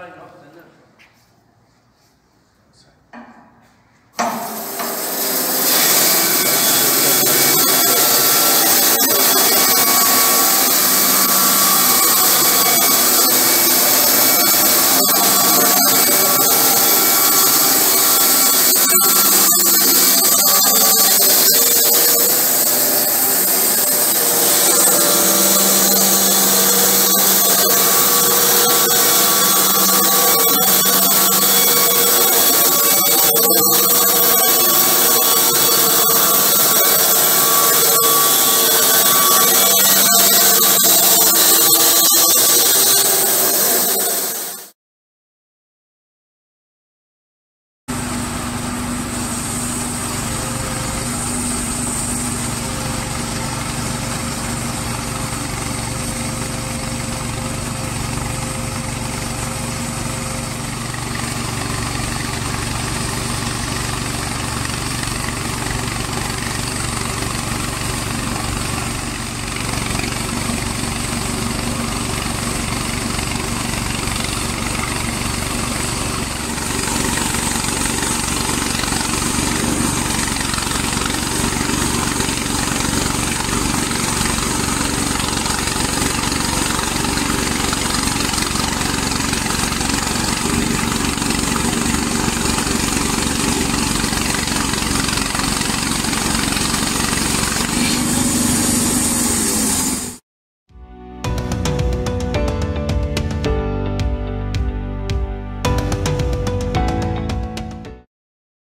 Bye.